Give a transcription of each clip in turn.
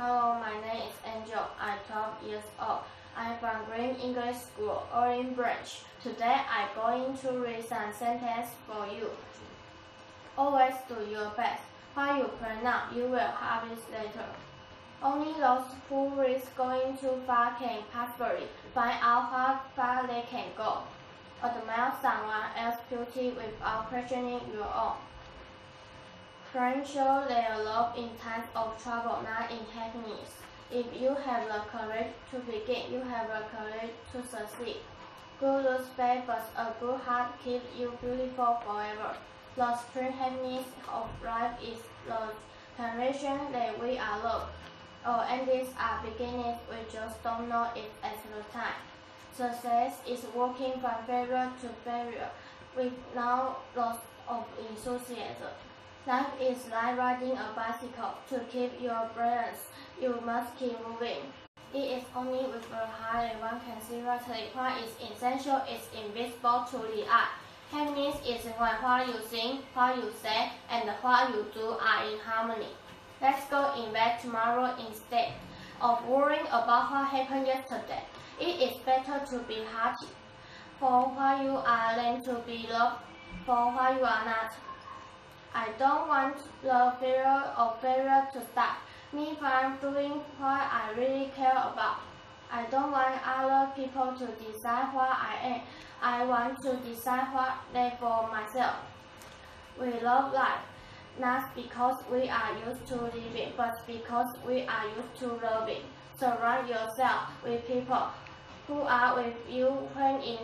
Hello, my name is Angel. I'm 12 years old. I'm from Green English School, Orange Branch. Today I'm going to read some sentences for you. Always do your best. What you plant now, you will harvest later. Only those who risk going too far can possibly find out how far they can go. Admire someone else's beauty without questioning your own. Friends show their love in times of trouble, not in happiness. If you have the courage to begin, you have the courage to succeed. Good looks fade, but a good heart keeps you beautiful forever. The supreme happiness of life is the conviction that we are loved. All endings are beginnings, we just don't know it at the time. Success is working from failure to failure with no loss of enthusiasm. Life is like riding a bicycle. To keep your balance, you must keep moving. It is only with a that one can see rightly is essential is invisible to the eye. Happiness is when what you think, what you say, and what you do are in harmony. Let's go in bed tomorrow instead of worrying about what happened yesterday. It is better to be happy for what you are than to be loved for what you are not. I don't want the fear of failure to stop me from doing what I really care about. I don't want other people to decide what I am. I want to decide what they for myself. We love life, not because we are used to living, but because we are used to loving. Surround yourself with people who are with you when in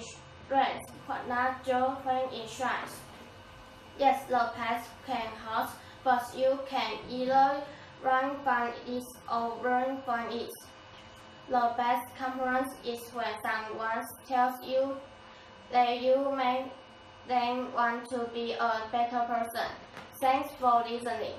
but not just when in strength. Yes, the past can hurt, but you can either run from it or learn from it. The best compliment is when someone tells you that you make them want to be a better person. Thanks for listening.